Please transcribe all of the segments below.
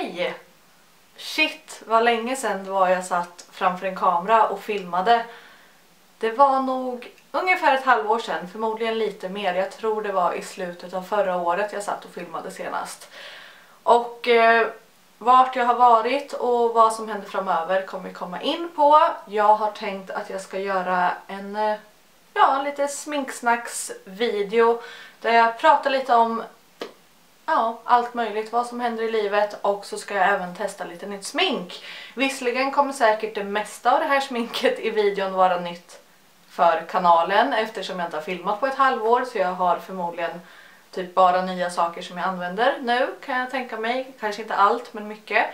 Hej! Shit, vad länge sedan det var jag satt framför en kamera och filmade. Det var nog ungefär ett halvår sedan, förmodligen lite mer. Jag tror det var i slutet av förra året jag satt och filmade senast. Och eh, vart jag har varit och vad som händer framöver kommer vi komma in på. Jag har tänkt att jag ska göra en eh, ja, lite sminksnacksvideo där jag pratar lite om ja, allt möjligt, vad som händer i livet och så ska jag även testa lite nytt smink. Visserligen kommer säkert det mesta av det här sminket i videon vara nytt för kanalen eftersom jag inte har filmat på ett halvår så jag har förmodligen typ bara nya saker som jag använder nu kan jag tänka mig. Kanske inte allt men mycket.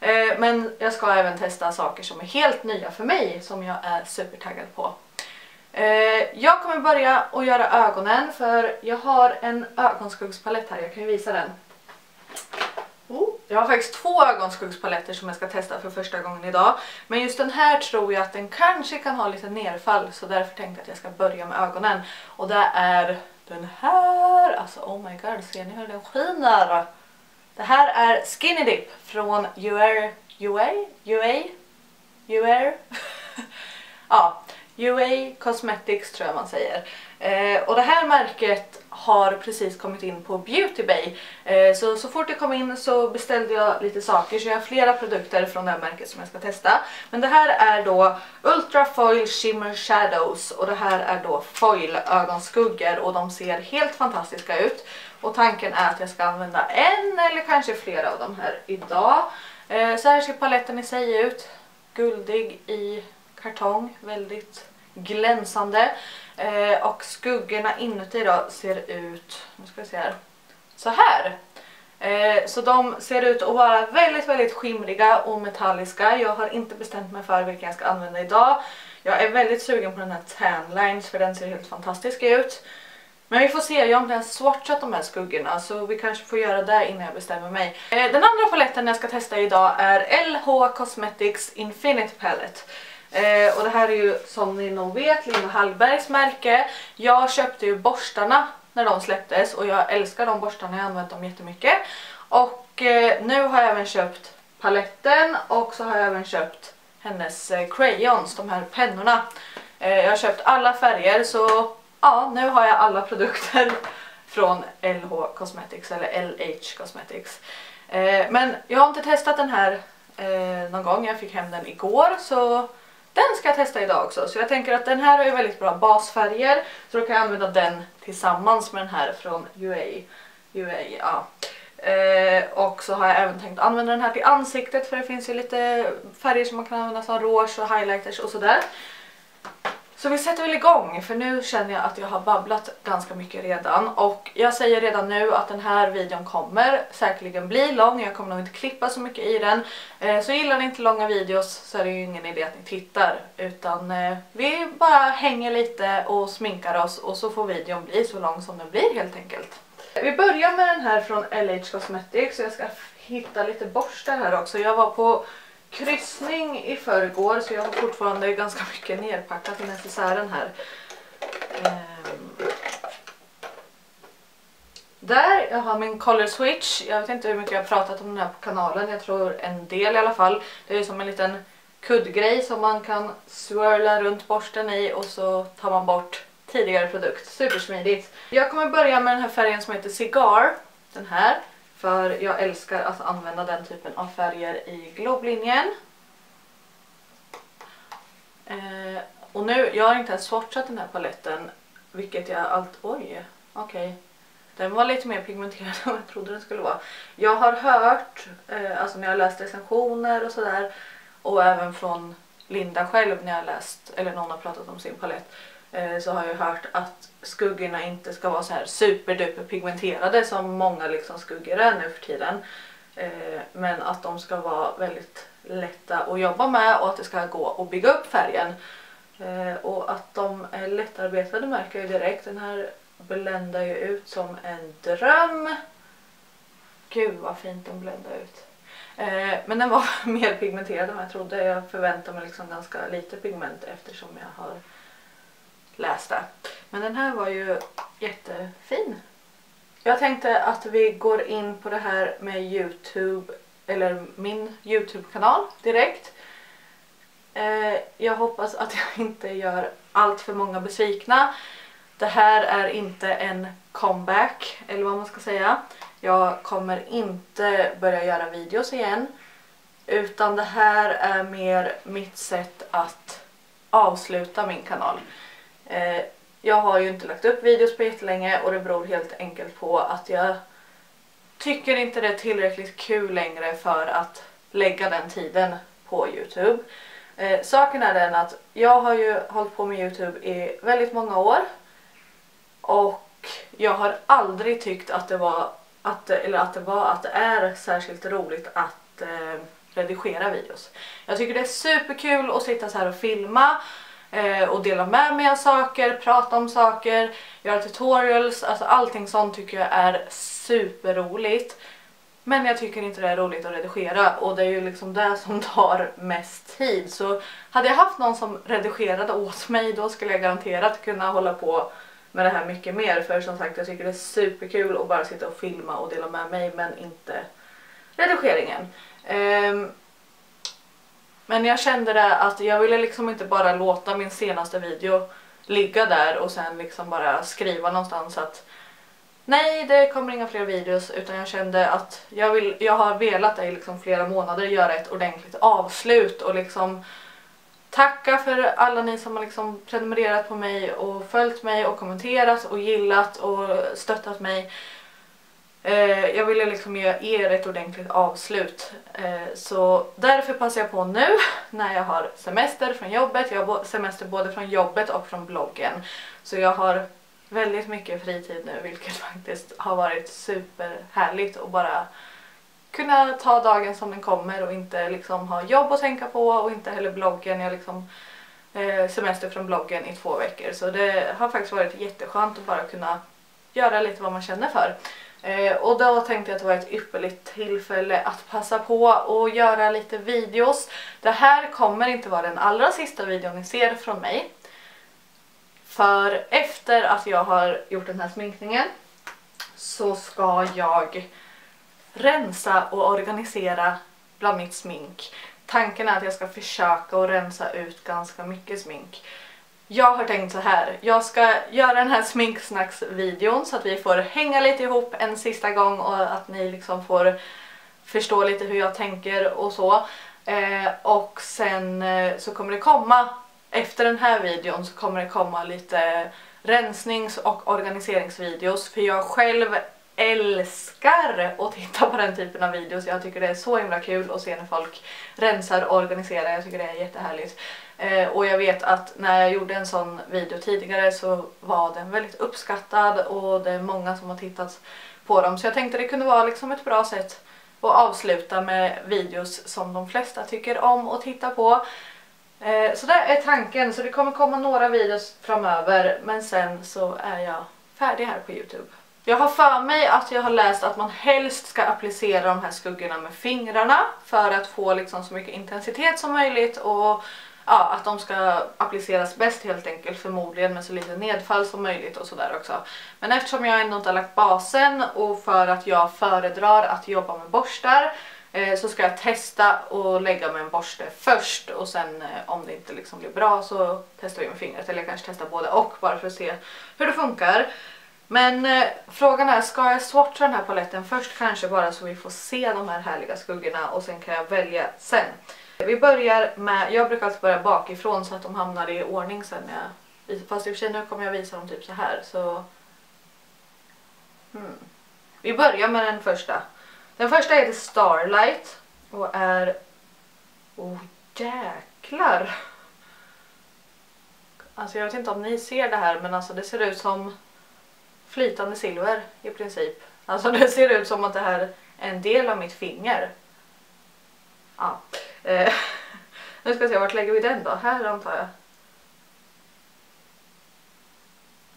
Eh, men jag ska även testa saker som är helt nya för mig som jag är supertaggad på. Eh, jag kommer börja att göra ögonen för jag har en ögonskuggspalett här, jag kan ju visa den. Oh, jag har faktiskt två ögonskuggspaletter som jag ska testa för första gången idag. Men just den här tror jag att den kanske kan ha lite nerfall så därför tänkte jag att jag ska börja med ögonen. Och det är den här, alltså oh my god, ser ni hur den skiner? Det här är Skinny Dip från UR, UA, UA, UR. ja, UA Cosmetics tror jag man säger. Eh, och det här märket har precis kommit in på Beauty Bay. Eh, så, så fort det kom in så beställde jag lite saker så jag har flera produkter från det här märket som jag ska testa. Men det här är då Ultra Foil Shimmer Shadows och det här är då foil ögonskuggor och de ser helt fantastiska ut. Och tanken är att jag ska använda en eller kanske flera av dem här idag. Eh, så här ser paletten i sig ut. Guldig i kartong, väldigt glänsande. Eh, och skuggorna inuti då ser ut, nu ska vi se här, så här. Eh, så de ser ut att vara väldigt väldigt skimriga och metalliska. Jag har inte bestämt mig för vilken jag ska använda idag. Jag är väldigt sugen på den här Tan Lines för den ser helt fantastisk ut. Men vi får se, jag har inte ens swatchat de här skuggorna så vi kanske får göra det innan jag bestämmer mig. Eh, den andra paletten jag ska testa idag är LH Cosmetics Infinite Palette. Eh, och det här är ju som ni nog vet Linda Hallbergs märke. Jag köpte ju borstarna när de släpptes och jag älskar de borstarna, jag har använt dem jättemycket. Och eh, nu har jag även köpt paletten och så har jag även köpt hennes eh, crayons, de här pennorna. Eh, jag har köpt alla färger så ja, nu har jag alla produkter från LH Cosmetics eller LH Cosmetics. Eh, men jag har inte testat den här eh, någon gång, jag fick hem den igår så den ska jag testa idag också. Så jag tänker att den här har ju väldigt bra basfärger. Så då kan jag använda den tillsammans med den här från UA. UA ja. Eh, och så har jag även tänkt använda den här till ansiktet för det finns ju lite färger som man kan använda som rouge och highlighters och sådär. Så vi sätter väl igång för nu känner jag att jag har babblat ganska mycket redan och jag säger redan nu att den här videon kommer säkerligen bli lång, jag kommer nog inte klippa så mycket i den. Eh, så gillar ni inte långa videos så är det ju ingen idé att ni tittar utan eh, vi bara hänger lite och sminkar oss och så får videon bli så lång som den blir helt enkelt. Vi börjar med den här från LH Cosmetics så jag ska hitta lite borstar här också. Jag var på kryssning i förrgår så jag har fortfarande ganska mycket nerpackat i necessären här. Ehm, där, jag har min color switch. Jag vet inte hur mycket jag har pratat om den här på kanalen. Jag tror en del i alla fall. Det är som en liten kuddgrej som man kan swirla runt borsten i och så tar man bort tidigare produkt. Supersmidigt. Jag kommer börja med den här färgen som heter Cigar. Den här. För jag älskar att använda den typen av färger i globlinjen. Eh, och nu, jag har inte ens swatchat den här paletten. Vilket jag allt... Oj, okej. Okay. Den var lite mer pigmenterad än jag trodde den skulle vara. Jag har hört, eh, alltså när jag har läst recensioner och sådär. Och även från Linda själv när jag har läst, eller någon har pratat om sin palett. Eh, så har jag hört att skuggorna inte ska vara så här superduper pigmenterade som många liksom skuggor är nu för tiden. Eh, men att de ska vara väldigt lätta att jobba med och att det ska gå att bygga upp färgen. Eh, och att de är lättarbetade märker jag direkt. Den här bländar ju ut som en dröm. Gud vad fint den bländar ut. Men den var mer pigmenterad än vad jag trodde. Jag förväntade mig liksom ganska lite pigment eftersom jag har lästa. Men den här var ju jättefin. Jag tänkte att vi går in på det här med Youtube eller min Youtube-kanal direkt. Eh, jag hoppas att jag inte gör allt för många besvikna. Det här är inte en comeback eller vad man ska säga. Jag kommer inte börja göra videos igen. Utan det här är mer mitt sätt att avsluta min kanal. Eh, jag har ju inte lagt upp videos på jättelänge och det beror helt enkelt på att jag tycker inte det är tillräckligt kul längre för att lägga den tiden på Youtube. Eh, saken är den att jag har ju hållit på med Youtube i väldigt många år och jag har aldrig tyckt att det var att, eller att det var att det är särskilt roligt att eh, redigera videos. Jag tycker det är superkul att sitta så här och filma eh, och dela med mig av saker, prata om saker, göra tutorials, alltså allting sånt tycker jag är superroligt. Men jag tycker inte det är roligt att redigera och det är ju liksom det som tar mest tid. Så hade jag haft någon som redigerade åt mig då skulle jag garanterat kunna hålla på med det här mycket mer. För som sagt jag tycker det är superkul att bara sitta och filma och dela med mig men inte redigeringen. Um, men jag kände det att jag ville liksom inte bara låta min senaste video ligga där och sen liksom bara skriva någonstans att nej det kommer inga fler videos utan jag kände att jag, vill, jag har velat i liksom flera månader göra ett ordentligt avslut och liksom tacka för alla ni som har liksom prenumererat på mig och följt mig och kommenterat och gillat och stöttat mig. Eh, jag ville liksom ge er ett ordentligt avslut. Eh, så därför passar jag på nu när jag har semester från jobbet. Jag har semester både från jobbet och från bloggen. Så jag har väldigt mycket fritid nu vilket faktiskt har varit superhärligt att bara kunna ta dagen som den kommer och inte liksom ha jobb att tänka på och inte heller bloggen. Jag liksom eh, semester från bloggen i två veckor så det har faktiskt varit jätteskönt att bara kunna göra lite vad man känner för. Eh, och då tänkte jag att det var ett ypperligt tillfälle att passa på och göra lite videos. Det här kommer inte vara den allra sista videon ni ser från mig. För efter att jag har gjort den här sminkningen så ska jag rensa och organisera bland mitt smink. Tanken är att jag ska försöka att rensa ut ganska mycket smink. Jag har tänkt så här. Jag ska göra den här sminksnacksvideon så att vi får hänga lite ihop en sista gång och att ni liksom får förstå lite hur jag tänker och så. Eh, och sen eh, så kommer det komma, efter den här videon så kommer det komma lite rensnings och organiseringsvideos för jag själv älskar att titta på den typen av videos. Jag tycker det är så himla kul att se när folk rensar och organiserar. Jag tycker det är jättehärligt. Eh, och jag vet att när jag gjorde en sån video tidigare så var den väldigt uppskattad och det är många som har tittat på dem. Så jag tänkte det kunde vara liksom ett bra sätt att avsluta med videos som de flesta tycker om att titta på. Eh, så det är tanken. Så det kommer komma några videos framöver men sen så är jag färdig här på Youtube. Jag har för mig att jag har läst att man helst ska applicera de här skuggorna med fingrarna för att få liksom så mycket intensitet som möjligt och ja, att de ska appliceras bäst helt enkelt förmodligen med så lite nedfall som möjligt och sådär också. Men eftersom jag ändå inte har lagt basen och för att jag föredrar att jobba med borstar eh, så ska jag testa och lägga med en borste först och sen eh, om det inte liksom blir bra så testar vi med fingret eller jag kanske testar både och bara för att se hur det funkar. Men eh, frågan är, ska jag swatcha den här paletten först kanske bara så vi får se de här härliga skuggorna och sen kan jag välja sen. Vi börjar med, jag brukar alltid börja bakifrån så att de hamnar i ordning sen när jag Fast i och för sig nu kommer jag visa dem typ så här så... Hmm. Vi börjar med den första. Den första heter Starlight och är... Oh jäklar! Alltså jag vet inte om ni ser det här men alltså det ser ut som flytande silver i princip. Alltså det ser ut som att det här är en del av mitt finger. Ja. Eh, nu ska vi se, vart lägger vi den då? Här antar jag.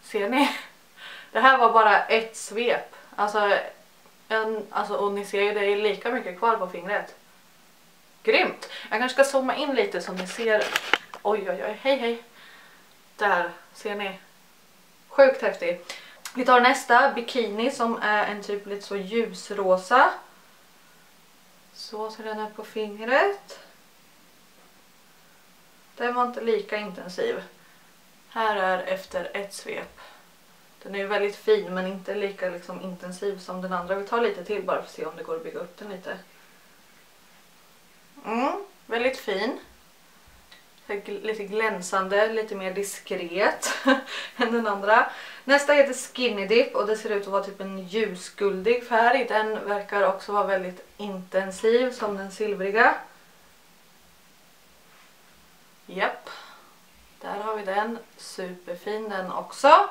Ser ni? Det här var bara ett svep. Alltså, en, alltså och ni ser ju det är lika mycket kvar på fingret. Grymt! Jag kanske ska zooma in lite så ni ser. Oj oj oj, hej hej. Där, ser ni? Sjukt häftig. Vi tar nästa, bikini som är en typ lite så ljusrosa. Så ser den ut på fingret. Den var inte lika intensiv. Här är efter ett svep. Den är ju väldigt fin men inte lika liksom intensiv som den andra. Vi tar lite till bara för att se om det går att bygga upp den lite. Mm, väldigt fin. Lite glänsande, lite mer diskret än den andra. Nästa heter Skinny Dip och det ser ut att vara typ en ljusguldig färg. Den verkar också vara väldigt intensiv som den silvriga. Japp. Där har vi den. Superfin den också.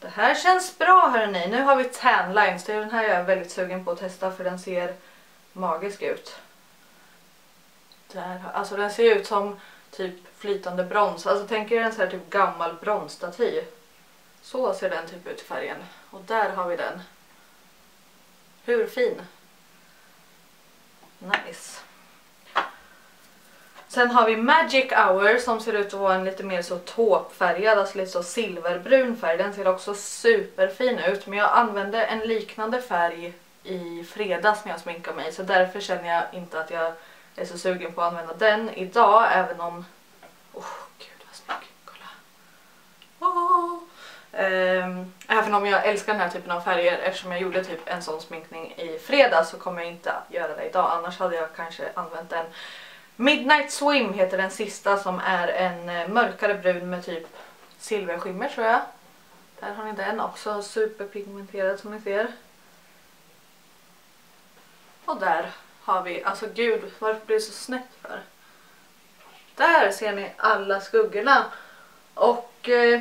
Det här känns bra hörni. Nu har vi tan lines. Det är den här jag är väldigt sugen på att testa för den ser magisk ut. Där, alltså den ser ut som typ flytande brons. Alltså tänk er en sån här typ gammal bronsstaty. Så ser den typ ut i färgen. Och där har vi den. Hur fin? Nice. Sen har vi Magic Hour som ser ut att vara en lite mer så tåpfärgad, alltså lite så silverbrun färg. Den ser också superfin ut men jag använde en liknande färg i fredags när jag sminkade mig så därför känner jag inte att jag är så sugen på att använda den idag även om... Åh oh, gud vad snygg, kolla! Oh. Um, även om jag älskar den här typen av färger eftersom jag gjorde typ en sån sminkning i fredags så kommer jag inte göra det idag annars hade jag kanske använt den. Midnight Swim heter den sista som är en eh, mörkare brun med typ silverskimmer tror jag. Där har ni den också superpigmenterad som ni ser. Och där har vi, alltså gud varför blir det så snett för? Där ser ni alla skuggorna. Och eh,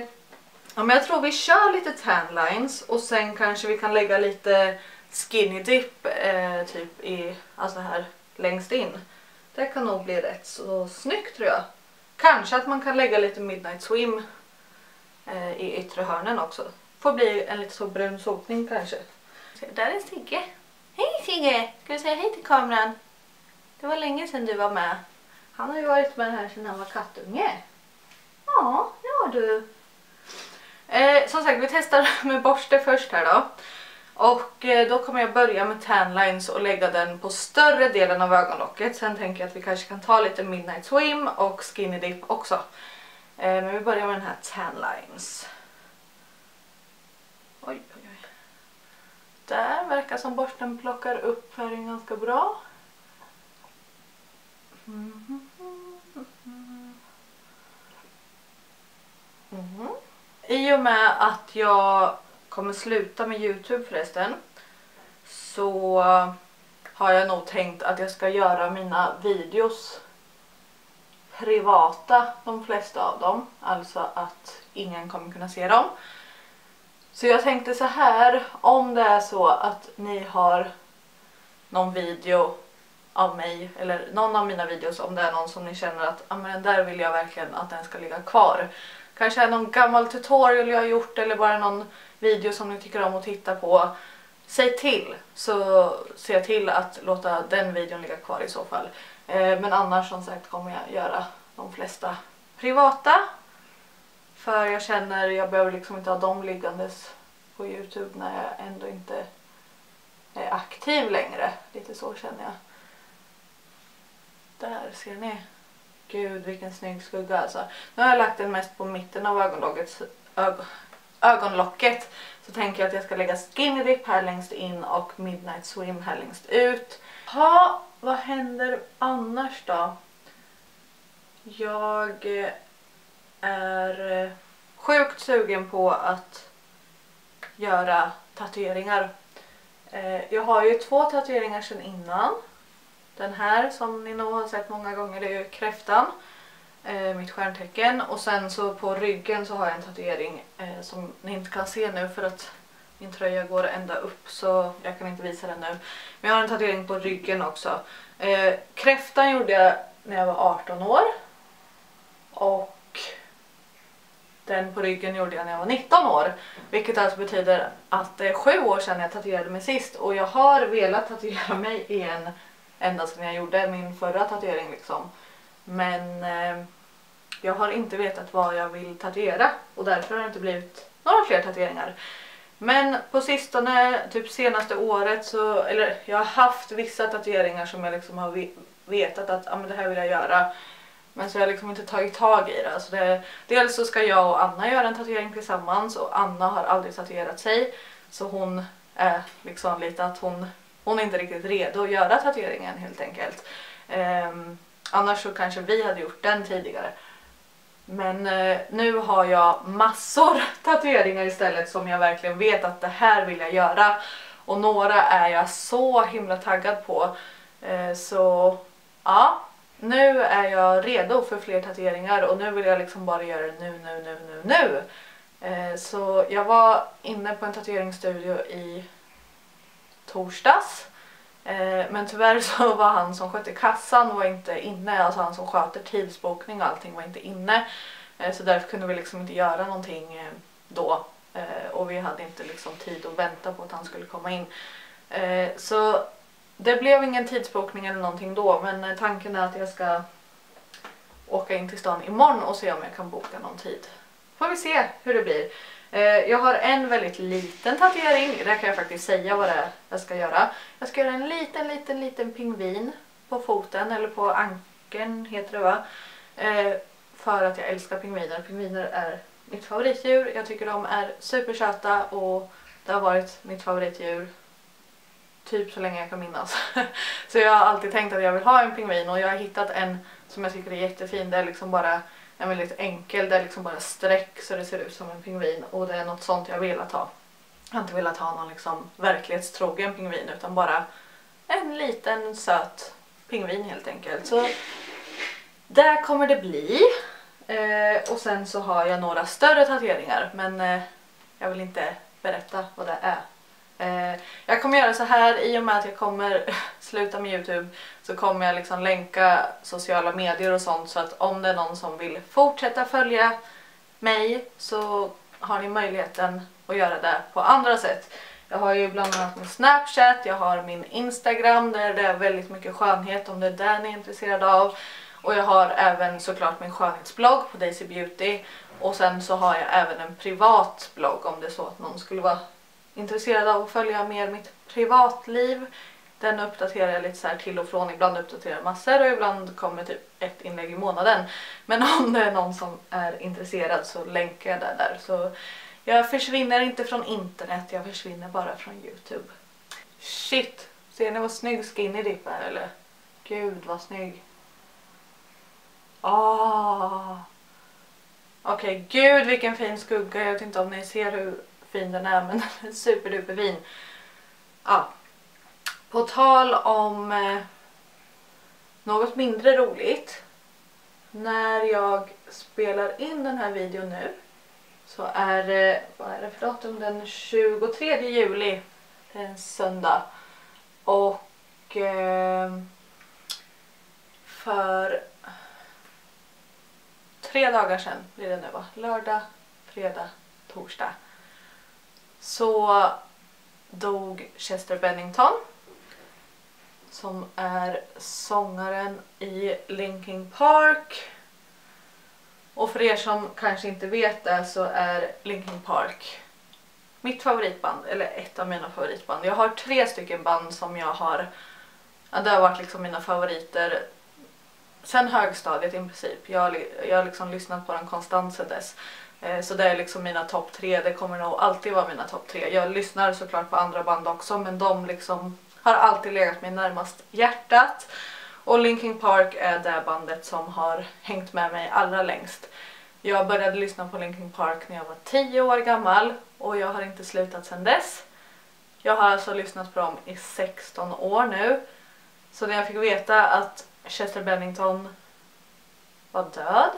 ja, men jag tror vi kör lite tan lines och sen kanske vi kan lägga lite skinny dip eh, typ i, alltså här längst in. Det kan nog bli rätt så snyggt tror jag. Kanske att man kan lägga lite midnight swim eh, i yttre hörnen också. Får bli en lite så brun sotning kanske. Där är Sigge. Hej Sigge! Ska du säga hej till kameran? Det var länge sedan du var med. Han har ju varit med här sedan han var kattunge. Ja, det har du. Eh, som sagt, vi testar med borste först här då. Och eh, då kommer jag börja med tanlines och lägga den på större delen av ögonlocket. Sen tänker jag att vi kanske kan ta lite midnight swim och skinny dip också. Eh, men vi börjar med den här tanlines. oj. Där verkar som borsten plockar upp färgen ganska bra. Mm. Mm. I och med att jag kommer sluta med Youtube förresten så har jag nog tänkt att jag ska göra mina videos privata, de flesta av dem. Alltså att ingen kommer kunna se dem. Så jag tänkte så här, om det är så att ni har någon video av mig eller någon av mina videos om det är någon som ni känner att ah, men den där vill jag verkligen att den ska ligga kvar. Kanske är någon gammal tutorial jag har gjort eller bara någon video som ni tycker om att titta på. Säg till så ser jag till att låta den videon ligga kvar i så fall. Eh, men annars som sagt kommer jag göra de flesta privata. För jag känner jag behöver liksom inte ha dem liggandes på Youtube när jag ändå inte är aktiv längre. Lite så känner jag. Där ser ni. Gud vilken snygg skugga alltså. Nu har jag lagt den mest på mitten av ögonlocket, ög ögonlocket. Så tänker jag att jag ska lägga skinny dip här längst in och midnight swim här längst ut. Ha, vad händer annars då? Jag eh, är eh, sjukt sugen på att göra tatueringar. Eh, jag har ju två tatueringar sedan innan. Den här som ni nog har sett många gånger det är ju kräftan. Eh, mitt stjärntecken. Och sen så på ryggen så har jag en tatuering som ni inte kan se nu för att min tröja går ända upp så jag kan inte visa den nu. Men jag har en tatuering på ryggen också. Eh, kräftan gjorde jag när jag var 18 år. Och den på ryggen gjorde jag när jag var 19 år. Vilket alltså betyder att det är sju år sedan jag tatuerade mig sist. Och jag har velat tatuera mig igen ända sedan jag gjorde min förra tatuering liksom. Men eh, jag har inte vetat vad jag vill tatuera och därför har det inte blivit några fler tatueringar. Men på sistone, typ senaste året så, eller jag har haft vissa tatueringar som jag liksom har vetat att ah, men det här vill jag göra. Men så har jag liksom inte tagit tag i det. Alltså det. Dels så ska jag och Anna göra en tatuering tillsammans och Anna har aldrig tatuerat sig. Så hon är liksom lite att hon, hon är inte riktigt redo att göra tatueringen helt enkelt. Um, annars så kanske vi hade gjort den tidigare. Men eh, nu har jag massor tatueringar istället som jag verkligen vet att det här vill jag göra. Och några är jag så himla taggad på. Eh, så ja, nu är jag redo för fler tatueringar och nu vill jag liksom bara göra det nu, nu, nu, nu, nu. Eh, så jag var inne på en tatueringsstudio i torsdags. Eh, men tyvärr så var han som skötte kassan var inte inne, alltså han som sköter tidsbokning och allting var inte inne. Eh, så därför kunde vi liksom inte göra någonting eh, då. Eh, och vi hade inte liksom tid att vänta på att han skulle komma in. Eh, så det blev ingen tidsbokning eller någonting då men eh, tanken är att jag ska åka in till stan imorgon och se om jag kan boka någon tid. Får vi se hur det blir. Eh, jag har en väldigt liten tatuering, där kan jag faktiskt säga vad det är jag ska göra. Jag ska göra en liten, liten, liten pingvin på foten, eller på ankeln heter det va. Eh, för att jag älskar pingviner. Pingviner är mitt favoritdjur. Jag tycker de är supersöta och det har varit mitt favoritdjur typ så länge jag kan minnas. så jag har alltid tänkt att jag vill ha en pingvin och jag har hittat en som jag tycker är jättefin. Det är liksom bara en väldigt enkel, det är liksom bara streck så det ser ut som en pingvin och det är något sånt jag velat ha. Jag har inte velat ha någon liksom verklighetstrogen pingvin utan bara en liten söt pingvin helt enkelt. Så där kommer det bli. Eh, och sen så har jag några större tatueringar men eh, jag vill inte berätta vad det är Eh, jag kommer göra så här i och med att jag kommer sluta med Youtube så kommer jag liksom länka sociala medier och sånt så att om det är någon som vill fortsätta följa mig så har ni möjligheten att göra det på andra sätt. Jag har ju bland annat min Snapchat, jag har min Instagram där det är väldigt mycket skönhet om det är det ni är intresserade av. Och jag har även såklart min skönhetsblogg på Daisy Beauty och sen så har jag även en privat blogg om det är så att någon skulle vara intresserad av att följa mer mitt privatliv. Den uppdaterar jag lite så till och från. Ibland uppdaterar jag massor och ibland kommer typ ett inlägg i månaden. Men om det är någon som är intresserad så länkar jag det där. Så jag försvinner inte från internet, jag försvinner bara från Youtube. Shit! Ser ni vad snygg skinny dip är eller? Gud vad snygg. Ah. Okej, okay, gud vilken fin skugga. Jag vet inte om ni ser hur fin den är men den är superduper fin. Ja. På tal om eh, något mindre roligt. När jag spelar in den här videon nu så är det, vad är det för datum? Den 23 juli. Det är en söndag. Och eh, för tre dagar sedan blir det nu va? Lördag, fredag, torsdag så dog Chester Bennington som är sångaren i Linkin Park. Och för er som kanske inte vet det så är Linkin Park mitt favoritband, eller ett av mina favoritband. Jag har tre stycken band som jag har, ja, det har varit liksom mina favoriter sen högstadiet i princip. Jag, jag har liksom lyssnat på den konstant sedan dess. Eh, så det är liksom mina topp tre, det kommer nog alltid vara mina topp tre. Jag lyssnar såklart på andra band också men de liksom har alltid legat mig närmast hjärtat. Och Linkin Park är det bandet som har hängt med mig allra längst. Jag började lyssna på Linkin Park när jag var 10 år gammal och jag har inte slutat sedan dess. Jag har alltså lyssnat på dem i 16 år nu. Så när jag fick veta att Chester Bennington var död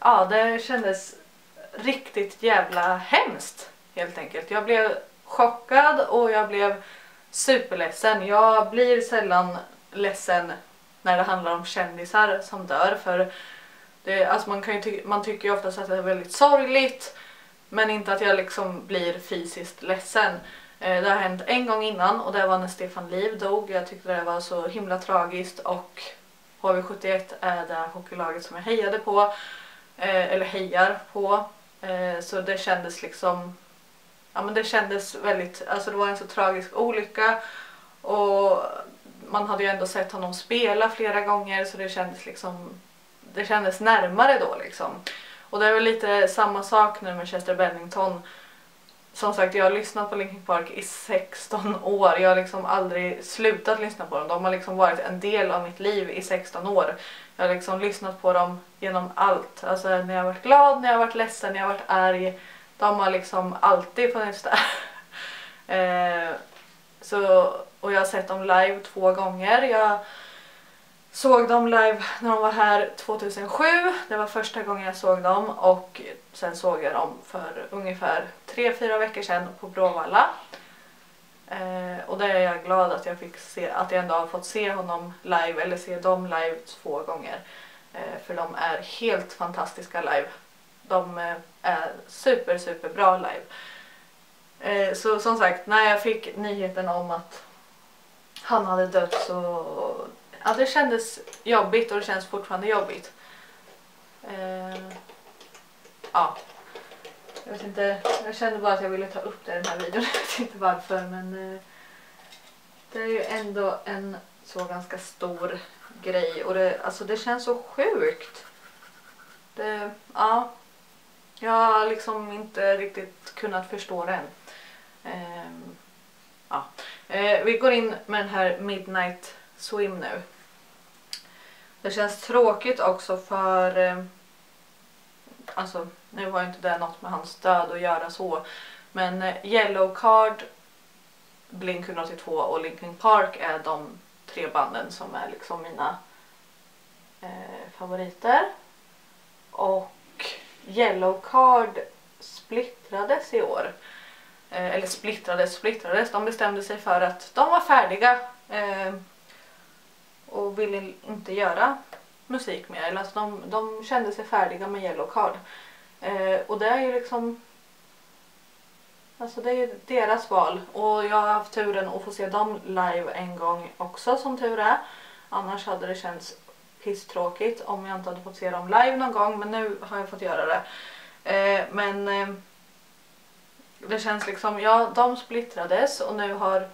ja, det kändes riktigt jävla hemskt helt enkelt. Jag blev chockad och jag blev superledsen. Jag blir sällan ledsen när det handlar om kändisar som dör för det, alltså man, kan ju ty man tycker ju oftast att det är väldigt sorgligt men inte att jag liksom blir fysiskt ledsen. Eh, det har hänt en gång innan och det var när Stefan Liv dog. Jag tyckte det var så himla tragiskt och HV71 är det hockeylaget som jag hejade på eh, eller hejar på. Eh, så det kändes liksom ja men det kändes väldigt, alltså det var en så tragisk olycka och man hade ju ändå sett honom spela flera gånger så det kändes liksom det kändes närmare då liksom. Och det är väl lite samma sak nu med Chester Bennington. Som sagt, jag har lyssnat på Linkin Park i 16 år. Jag har liksom aldrig slutat lyssna på dem. De har liksom varit en del av mitt liv i 16 år. Jag har liksom lyssnat på dem genom allt. Alltså när jag har varit glad, när jag har varit ledsen, när jag har varit arg. De har liksom alltid funnits där. eh, så, och jag har sett dem live två gånger. Jag såg dem live när de var här 2007. Det var första gången jag såg dem och sen såg jag dem för ungefär 3-4 veckor sedan på Bråvalla. Eh, och där är jag glad att jag, fick se, att jag ändå har fått se honom live eller se dem live två gånger. Eh, för de är helt fantastiska live. De eh, är super super bra live. Eh, så som sagt, när jag fick nyheten om att han hade dött så ja, det kändes jobbigt och det känns fortfarande jobbigt. Eh, ja. Jag vet inte, jag kände bara att jag ville ta upp det i den här videon. Jag vet inte varför men eh, det är ju ändå en så ganska stor grej och det, alltså det känns så sjukt. Det, ja. Jag har liksom inte riktigt kunnat förstå det än. Eh, ja. Eh, vi går in med den här Midnight Swim nu. Det känns tråkigt också för eh, alltså nu var inte det något med hans död att göra så men eh, Yellow Card Blink 182 och Linkin Park är de tre banden som är liksom mina eh, favoriter. Och Yellow Card splittrades i år. Eh, eller splittrades splittrades. De bestämde sig för att de var färdiga eh, och ville inte göra musik mer. Alltså de, de kände sig färdiga med Yellow Card. Eh, och det är ju liksom Alltså det är ju deras val och jag har haft turen att få se dem live en gång också som tur är. Annars hade det känts pisstråkigt om jag inte hade fått se dem live någon gång men nu har jag fått göra det. Eh, men eh, det känns liksom, ja de splittrades och nu har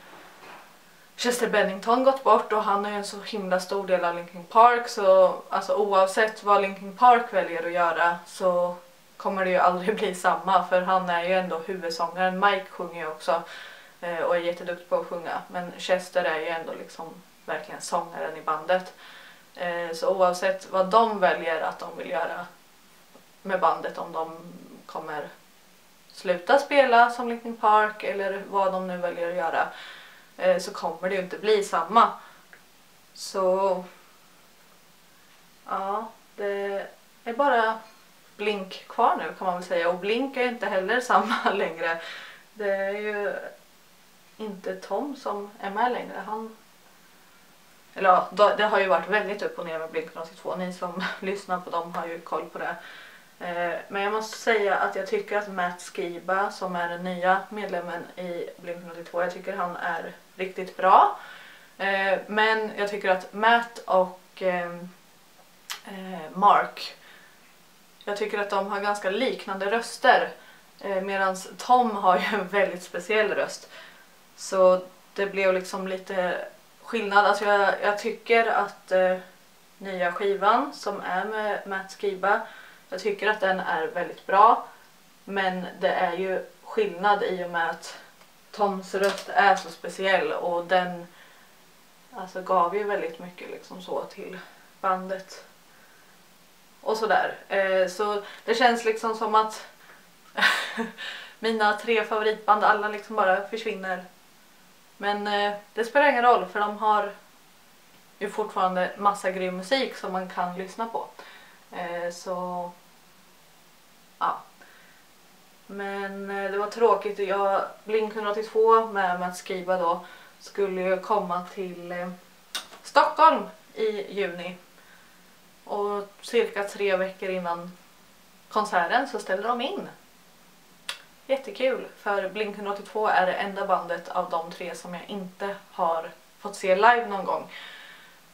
Chester Bennington gått bort och han är ju en så himla stor del av Linkin Park så alltså oavsett vad Linkin Park väljer att göra så kommer det ju aldrig bli samma för han är ju ändå huvudsångaren. Mike sjunger ju också eh, och är jätteduktig på att sjunga men Chester är ju ändå liksom verkligen sångaren i bandet. Eh, så oavsett vad de väljer att de vill göra med bandet om de kommer sluta spela som Linkin Park eller vad de nu väljer att göra Eh, så kommer det ju inte bli samma. Så ja, det är bara Blink kvar nu kan man väl säga och Blink är inte heller samma längre. Det är ju inte Tom som är med längre. Han eller ja, det har ju varit väldigt upp och ner med Blink 182. Ni som lyssnar på dem har ju koll på det. Eh, men jag måste säga att jag tycker att Matt Skiba som är den nya medlemmen i Blink 182, jag tycker han är riktigt bra. Eh, men jag tycker att Matt och ehm, eh, Mark, jag tycker att de har ganska liknande röster. Eh, medan Tom har ju en väldigt speciell röst. Så det blev liksom lite skillnad. Alltså jag, jag tycker att eh, nya skivan som är med Matt Skiba jag tycker att den är väldigt bra. Men det är ju skillnad i och med att Toms röst är så speciell och den alltså, gav ju väldigt mycket liksom så till bandet. Och sådär. Eh, så det känns liksom som att mina tre favoritband alla liksom bara försvinner. Men eh, det spelar ingen roll för de har ju fortfarande massa grym musik som man kan lyssna på. Eh, så ja. Men eh, det var tråkigt. Jag, Blink 182 med Mats Skriva då skulle ju komma till eh, Stockholm i juni. Och cirka tre veckor innan konserten så ställde de in. Jättekul för Blink 182 är det enda bandet av de tre som jag inte har fått se live någon gång.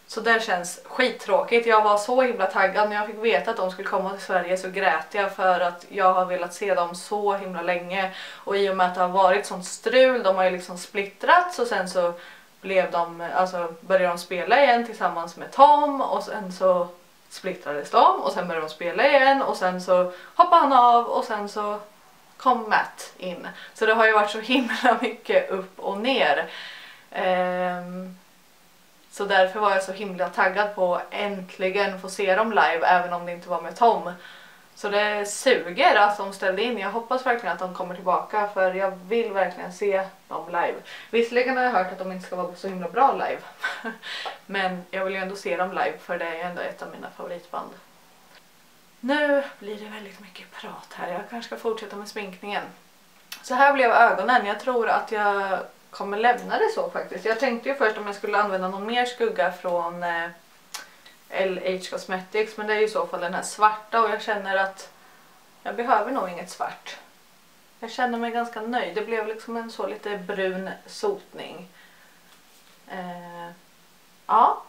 Så det känns skittråkigt. Jag var så himla taggad när jag fick veta att de skulle komma till Sverige så grät jag för att jag har velat se dem så himla länge. Och i och med att det har varit sånt strul, de har ju liksom splittrats och sen så blev de, alltså började de spela igen tillsammans med Tom och sen så splittrades de och sen började de spela igen och sen så hoppade han av och sen så kom Matt in. Så det har ju varit så himla mycket upp och ner. Um, så därför var jag så himla taggad på att äntligen få se dem live även om det inte var med Tom. Så det suger att de ställde in. Jag hoppas verkligen att de kommer tillbaka för jag vill verkligen se dem live. Visserligen har jag hört att de inte ska vara så himla bra live. Men jag vill ju ändå se dem live för det är ju ändå ett av mina favoritband. Nu blir det väldigt mycket prat här. Jag kanske ska fortsätta med sminkningen. Så här blev ögonen. Jag tror att jag kommer lämna det så faktiskt. Jag tänkte ju först om jag skulle använda någon mer skugga från eh, LH Cosmetics men det är ju i så fall den här svarta och jag känner att jag behöver nog inget svart. Jag känner mig ganska nöjd. Det blev liksom en så lite brun sotning. Eh, ja,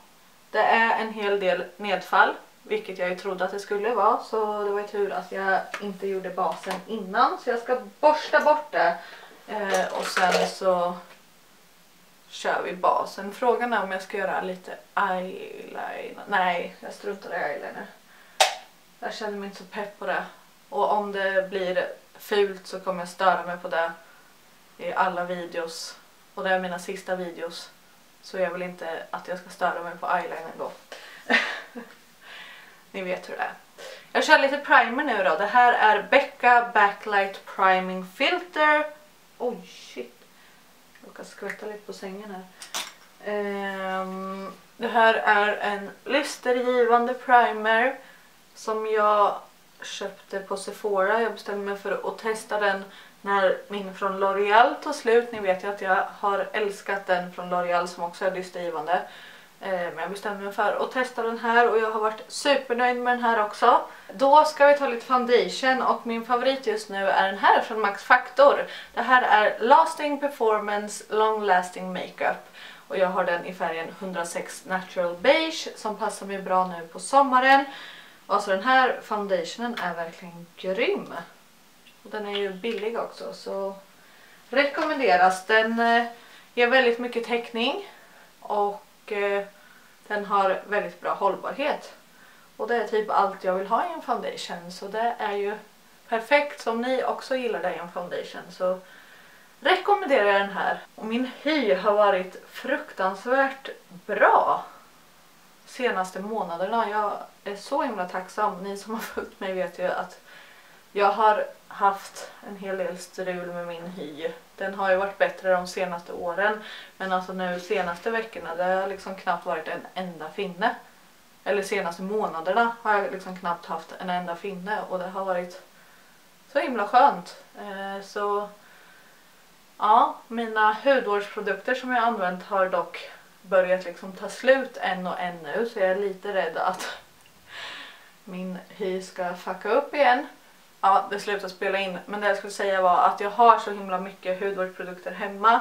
det är en hel del nedfall vilket jag ju trodde att det skulle vara så det var ju tur att jag inte gjorde basen innan så jag ska borsta bort det eh, och sen så kör vi basen. Frågan är om jag ska göra lite eyeliner. Nej, jag struntar i eyeliner. Jag känner mig inte så pepp på det. Och om det blir fult så kommer jag störa mig på det i alla videos. Och det är mina sista videos. Så jag vill inte att jag ska störa mig på eyeliner då. Ni vet hur det är. Jag kör lite primer nu då. Det här är Becca Backlight Priming Filter. Oj, oh, shit råkar skvätta lite på sängen här. Um, det här är en lystergivande primer som jag köpte på Sephora. Jag bestämde mig för att testa den när min från L'Oreal tar slut. Ni vet ju att jag har älskat den från L'Oreal som också är lystergivande. Eh, men jag bestämde mig för att testa den här och jag har varit supernöjd med den här också. Då ska vi ta lite foundation och min favorit just nu är den här från Max Factor. Det här är Lasting Performance Long Lasting Makeup. Och jag har den i färgen 106 Natural Beige som passar mig bra nu på sommaren. Alltså den här foundationen är verkligen grym. Och den är ju billig också så rekommenderas. Den eh, ger väldigt mycket täckning och eh, den har väldigt bra hållbarhet. Och det är typ allt jag vill ha i en foundation så det är ju perfekt som ni också gillar det i en foundation så rekommenderar jag den här. Och min hy har varit fruktansvärt bra senaste månaderna. Jag är så himla tacksam. Ni som har följt mig vet ju att jag har haft en hel del strul med min hy. Den har ju varit bättre de senaste åren. Men alltså nu senaste veckorna det har liksom knappt varit en enda finne. Eller senaste månaderna har jag liksom knappt haft en enda finne och det har varit så himla skönt. Eh, så ja, mina hudvårdsprodukter som jag använt har dock börjat liksom ta slut en och en nu så jag är lite rädd att min hy ska fucka upp igen ja, det slutade spela in. Men det jag skulle säga var att jag har så himla mycket hudvårdsprodukter hemma.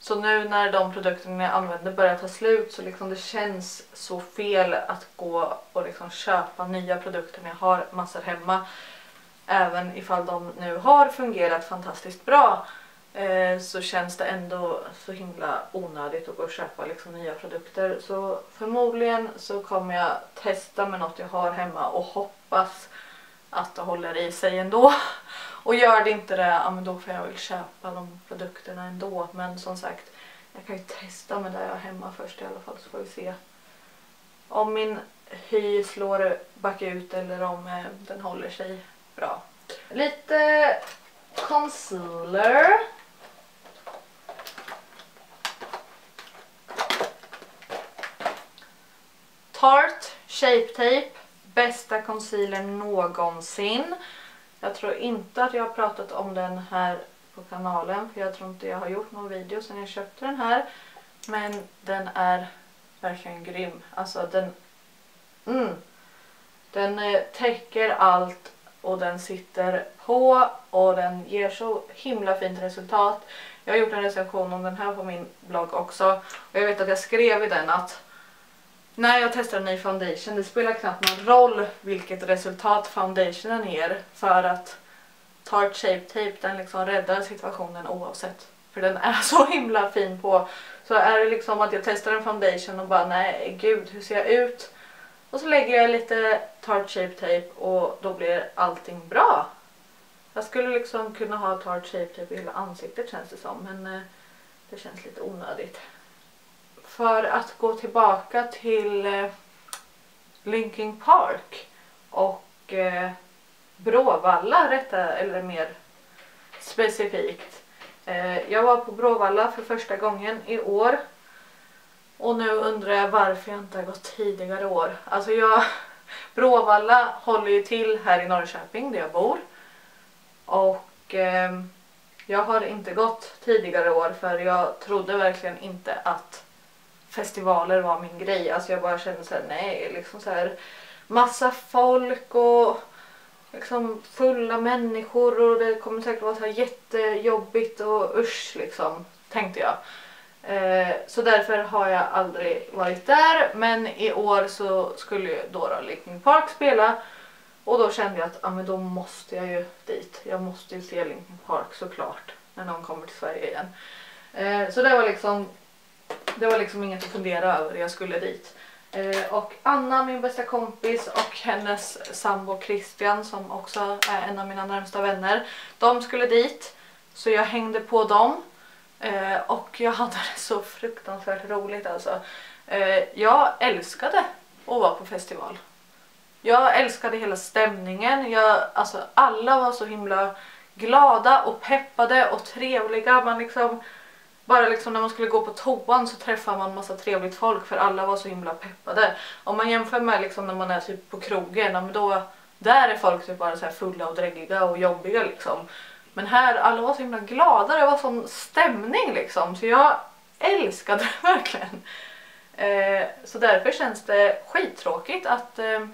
Så nu när de produkterna jag använder börjar ta slut så liksom det känns så fel att gå och liksom köpa nya produkter när jag har massor hemma. Även ifall de nu har fungerat fantastiskt bra eh, så känns det ändå så himla onödigt att gå och köpa liksom nya produkter. Så förmodligen så kommer jag testa med något jag har hemma och hoppas att det håller i sig ändå. Och gör det inte det, ja men då får jag väl köpa de produkterna ändå. Men som sagt, jag kan ju testa med det jag har hemma först i alla fall så får vi se. Om min hy slår bakut eller om eh, den håller sig bra. Lite concealer. Tarte Shape Tape bästa concealer någonsin. Jag tror inte att jag har pratat om den här på kanalen för jag tror inte jag har gjort någon video sedan jag köpte den här. Men den är verkligen grym. Alltså den... Mm, den eh, täcker allt och den sitter på och den ger så himla fint resultat. Jag har gjort en recension om den här på min blogg också och jag vet att jag skrev i den att när jag testar en ny foundation, det spelar knappt någon roll vilket resultat foundationen ger för att Tarte Shape Tape den liksom räddar situationen oavsett. För den är så himla fin på. Så är det liksom att jag testar en foundation och bara nej gud hur ser jag ut? Och så lägger jag lite Tarte Shape Tape och då blir allting bra. Jag skulle liksom kunna ha Tarte Shape Tape i hela ansiktet känns det som men eh, det känns lite onödigt. För att gå tillbaka till eh, Linkin Park och eh, Bråvalla rätta eller mer specifikt. Eh, jag var på Bråvalla för första gången i år och nu undrar jag varför jag inte har gått tidigare år. Alltså jag, Bråvalla håller ju till här i Norrköping där jag bor och eh, jag har inte gått tidigare år för jag trodde verkligen inte att festivaler var min grej. Alltså jag bara kände såhär nej liksom så här massa folk och liksom fulla människor och det kommer säkert vara så här jättejobbigt och usch liksom tänkte jag. Eh, så därför har jag aldrig varit där men i år så skulle ju då, Linkin Park spela och då kände jag att ah, men då måste jag ju dit. Jag måste ju se Linkin Park såklart när någon kommer till Sverige igen. Eh, så det var liksom det var liksom inget att fundera över, jag skulle dit. Eh, och Anna, min bästa kompis och hennes sambo Christian som också är en av mina närmsta vänner. De skulle dit. Så jag hängde på dem. Eh, och jag hade det så fruktansvärt roligt alltså. Eh, jag älskade att vara på festival. Jag älskade hela stämningen. Jag, alltså, alla var så himla glada och peppade och trevliga. Man liksom bara liksom när man skulle gå på toan så träffade man massa trevligt folk för alla var så himla peppade. Om man jämför med liksom när man är typ på krogen, då, där är folk typ bara så fulla och dräggiga och jobbiga liksom. Men här, alla var så himla glada, det var sån stämning liksom. Så jag älskade det verkligen. Eh, så därför känns det skittråkigt att eh,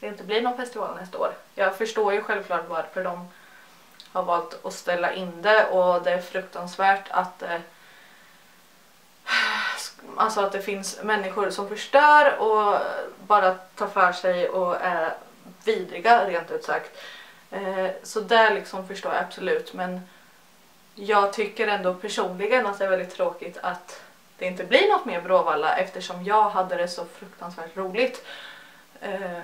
det inte blir någon festival nästa år. Jag förstår ju självklart varför de har valt att ställa in det och det är fruktansvärt att eh, alltså att det finns människor som förstör och bara tar för sig och är vidriga rent ut sagt. Eh, så där liksom förstår jag absolut men jag tycker ändå personligen att det är väldigt tråkigt att det inte blir något mer Bråvalla eftersom jag hade det så fruktansvärt roligt. Eh,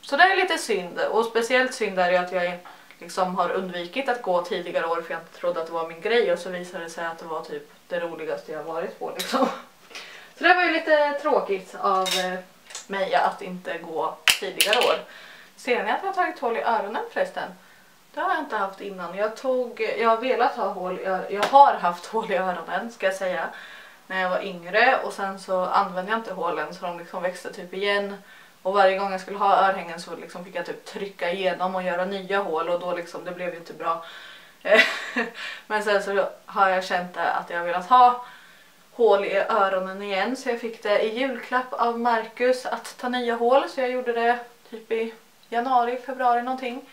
så det är lite synd och speciellt synd är det att jag är liksom har undvikit att gå tidigare år för jag inte trodde att det var min grej och så visade det sig att det var typ det roligaste jag varit på liksom. Så det var ju lite tråkigt av eh, mig att inte gå tidigare år. Ser ni att jag har tagit hål i öronen förresten? Det har jag inte haft innan. Jag, tog, jag har velat ha hål i öronen. Jag har haft hål i öronen ska jag säga. När jag var yngre och sen så använde jag inte hålen så de liksom växte typ igen. Och varje gång jag skulle ha örhängen så liksom fick jag typ trycka igenom och göra nya hål och då liksom, det blev ju inte bra. Men sen så har jag känt att jag velat ha hål i öronen igen så jag fick det i julklapp av Marcus att ta nya hål så jag gjorde det typ i januari, februari någonting.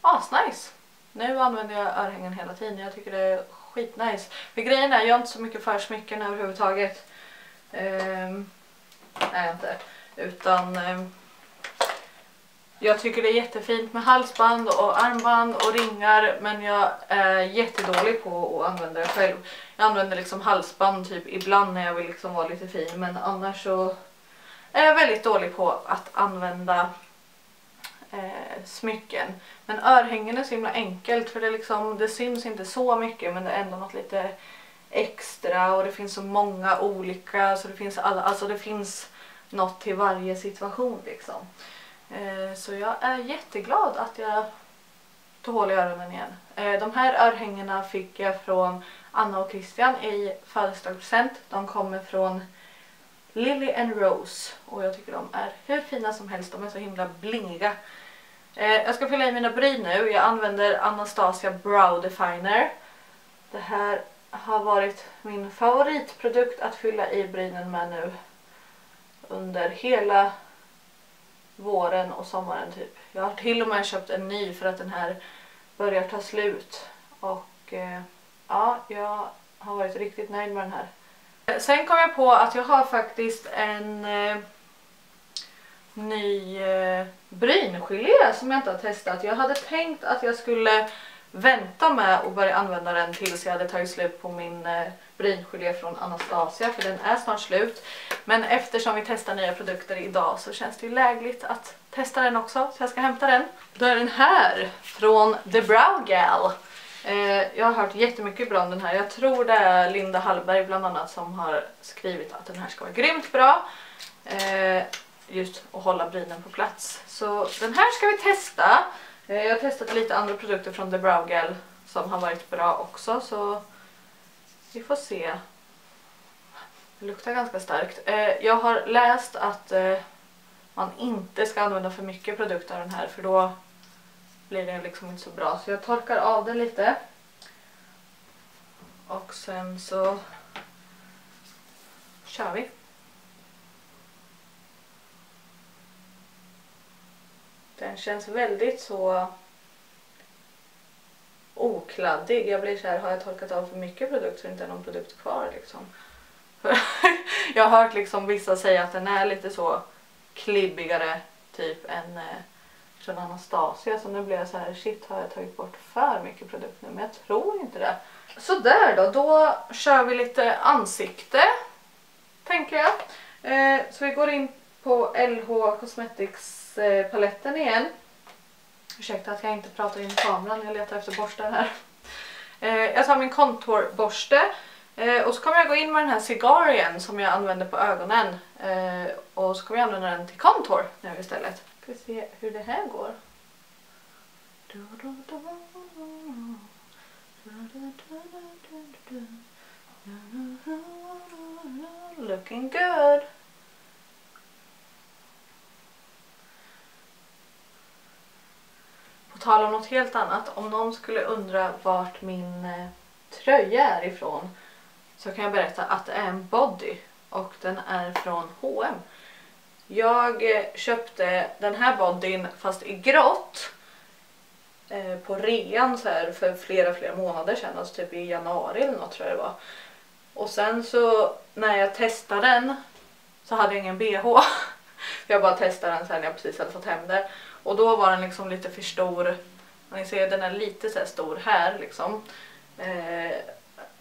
Asnice! Nu använder jag örhängen hela tiden, jag tycker det är skitnice. För grejen är, jag har inte så mycket för smycken överhuvudtaget. Um, nej inte. Utan eh, jag tycker det är jättefint med halsband och armband och ringar men jag är jättedålig på att använda det själv. Jag använder liksom halsband typ ibland när jag vill liksom vara lite fin men annars så är jag väldigt dålig på att använda eh, smycken. Men örhängen är så himla enkelt för det, liksom, det syns inte så mycket men det är ändå något lite extra och det finns så många olika så det finns alla, alltså det finns något till varje situation liksom. Eh, så jag är jätteglad att jag tog hål i öronen igen. Eh, de här örhängena fick jag från Anna och Christian i födelsedagspresent. De kommer från Lily and Rose och jag tycker de är hur fina som helst. De är så himla blingiga. Eh, jag ska fylla i mina bryn nu. Jag använder Anastasia Brow Definer. Det här har varit min favoritprodukt att fylla i brynen med nu under hela våren och sommaren typ. Jag har till och med köpt en ny för att den här börjar ta slut. Och eh, ja, jag har varit riktigt nöjd med den här. Eh, sen kom jag på att jag har faktiskt en eh, ny eh, bryngelé som jag inte har testat. Jag hade tänkt att jag skulle vänta med att börja använda den tills jag hade tagit slut på min eh, bryngelé från Anastasia för den är snart slut. Men eftersom vi testar nya produkter idag så känns det ju lägligt att testa den också så jag ska hämta den. Då är den här från The Brow Gal. Eh, jag har hört jättemycket bra om den här. Jag tror det är Linda Hallberg bland annat som har skrivit att den här ska vara grymt bra. Eh, just att hålla brynen på plats. Så den här ska vi testa. Eh, jag har testat lite andra produkter från The Brow Gal som har varit bra också så vi får se. Det luktar ganska starkt. Eh, jag har läst att eh, man inte ska använda för mycket produkt av den här för då blir den liksom inte så bra. Så jag torkar av den lite. Och sen så kör vi. Den känns väldigt så okladdig. Jag blir så här, har jag torkat av för mycket produkt så det inte är någon produkt kvar liksom. jag har hört liksom vissa säga att den är lite så klibbigare typ än eh, från Anastasia så nu blir jag så här shit har jag tagit bort för mycket produkt nu men jag tror inte det. Så där då, då kör vi lite ansikte tänker jag. Eh, så vi går in på LH Cosmetics eh, paletten igen. Ursäkta att jag inte pratar in i kameran, jag letar efter borsten här. Eh, jag tar min kontorborste eh, och så kommer jag gå in med den här cigarren som jag använder på ögonen. Eh, och så kommer jag använda den till kontor nu istället. Ska vi se hur det här går. Looking good. På tal om något helt annat, om någon skulle undra vart min eh, tröja är ifrån så kan jag berätta att det är en body och den är från H&M. Jag eh, köpte den här bodyn fast i grått eh, på rean så här för flera flera månader sedan, alltså typ i januari eller något tror jag det var. Och sen så när jag testade den så hade jag ingen bh. jag bara testade den sen jag precis hade fått hem det. Och då var den liksom lite för stor. Ni ser den är lite så här stor här liksom. Eh,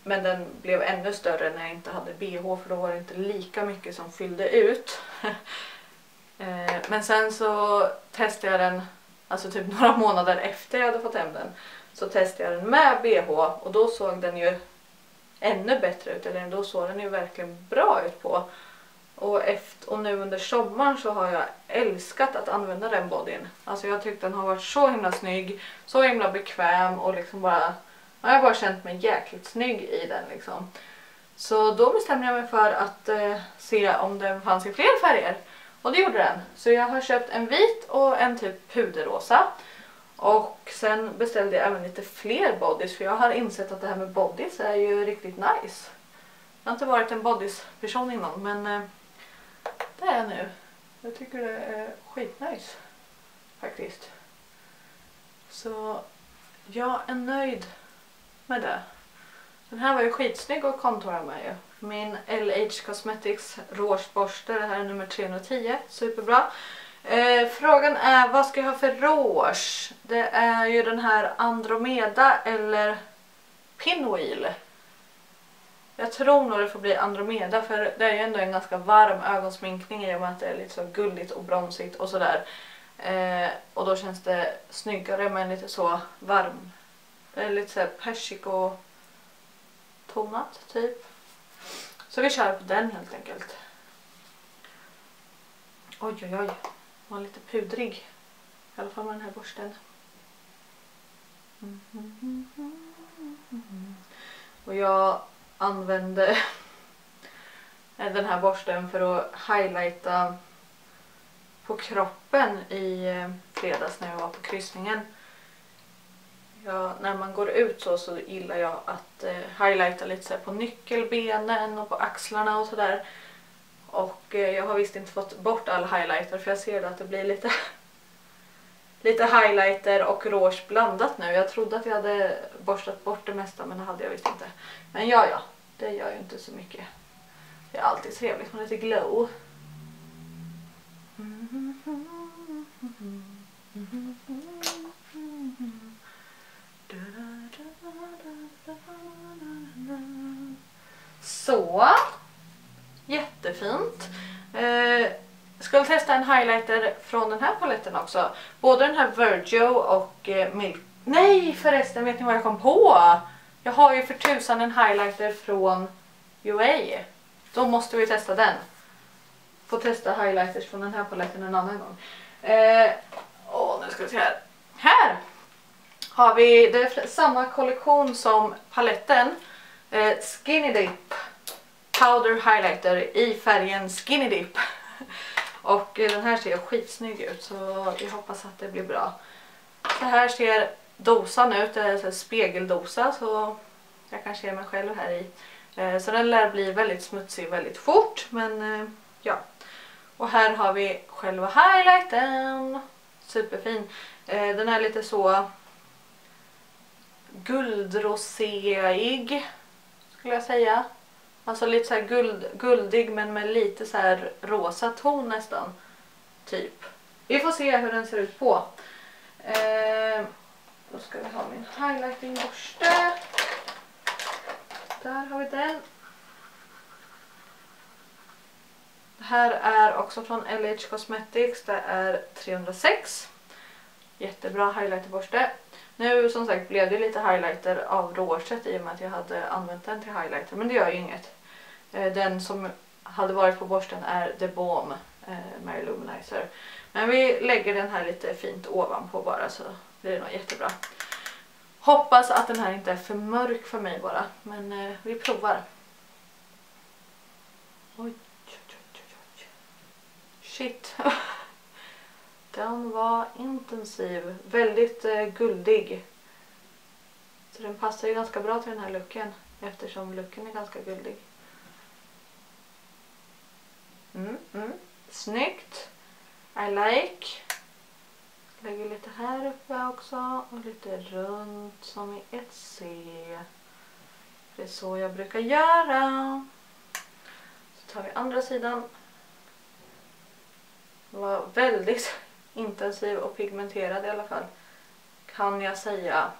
men den blev ännu större när jag inte hade bh för då var det inte lika mycket som fyllde ut. Eh, men sen så testade jag den, alltså typ några månader efter jag hade fått hem den. Så testade jag den med bh och då såg den ju ännu bättre ut. Eller då såg den ju verkligen bra ut på. Och, efter, och nu under sommaren så har jag älskat att använda den bodyn. Alltså jag tyckte den har varit så himla snygg, så himla bekväm och liksom bara jag har bara känt mig jäkligt snygg i den liksom. Så då bestämde jag mig för att eh, se om den fanns i fler färger. Och det gjorde den. Så jag har köpt en vit och en typ puderrosa. Och sen beställde jag även lite fler bodys för jag har insett att det här med bodys är ju riktigt nice. Jag har inte varit en bodys person innan men eh, det är jag nu. Jag tycker det är skitnice faktiskt. Så jag är nöjd med det. Den här var ju skitsnygg att kontora med ju. Min LH Cosmetics rougeborste, det här är nummer 310, superbra. Eh, frågan är vad ska jag ha för rouge? Det är ju den här Andromeda eller Pinwheel. Jag tror nog det får bli Andromeda för det är ju ändå en ganska varm ögonsminkning i och med att det är lite så gulligt och bronsigt och sådär. Eh, och då känns det snyggare med en lite så varm det är lite såhär persiko tonat typ. Så vi kör på den helt enkelt. Oj oj oj. Var lite pudrig. I alla fall med den här borsten. Och jag använde den här borsten för att highlighta på kroppen i eh, fredags när jag var på kryssningen. Ja, när man går ut så, så gillar jag att eh, highlighta lite så på nyckelbenen och på axlarna och sådär. Och eh, jag har visst inte fått bort all highlighter för jag ser att det blir lite lite highlighter och rouge blandat nu. Jag trodde att jag hade borstat bort det mesta men det hade jag visst inte. Men ja, ja, det gör ju inte så mycket. Det är alltid trevligt med lite glow. Mm-hmm. Mm-hmm. Mm-hmm. Så. Jättefint. Eh, skulle testa en highlighter från den här paletten också. Både den här Virgo och eh, Milk. Nej förresten, vet ni vad jag kom på? Jag har ju för tusan en highlighter från UA. Då måste vi testa den. Få testa highlighters från den här paletten en annan gång. Eh, åh, nu ska vi se här. Här har vi det samma kollektion som paletten. Eh, Skinny Dip Powder Highlighter i färgen Skinny Dip. Och eh, den här ser skitsnygg ut så jag hoppas att det blir bra. Så här ser dosan ut, det är en spegeldosa så jag kan se mig själv här i. Eh, så den lär bli väldigt smutsig väldigt fort men eh, ja. Och här har vi själva highlighten. Superfin. Den är lite så guldroséig skulle jag säga. Alltså lite så här guld, guldig men med lite så här rosa ton nästan. Typ. Vi får se hur den ser ut på. Eh, då ska vi ha min highlightingborste. Där har vi den. Det här är också från LH Cosmetics. Det är 306. Jättebra highlighterborste. Nu som sagt blev det lite highlighter av råset i och med att jag hade använt den till highlighter. Men det gör ju inget. Eh, den som hade varit på borsten är The Balm eh, Mary Luminizer. Men vi lägger den här lite fint ovanpå bara så blir det nog jättebra. Hoppas att den här inte är för mörk för mig bara. Men eh, vi provar. Oj, oj, oj, oj. Shit. Den var intensiv. Väldigt guldig. Så den passar ju ganska bra till den här looken. Eftersom looken är ganska guldig. Mm, mm. Snyggt. I like. Lägger lite här uppe också och lite runt som i ett C. Det är så jag brukar göra. Så tar vi andra sidan. Var väldigt intensiv och pigmenterad i alla fall. Kan jag säga.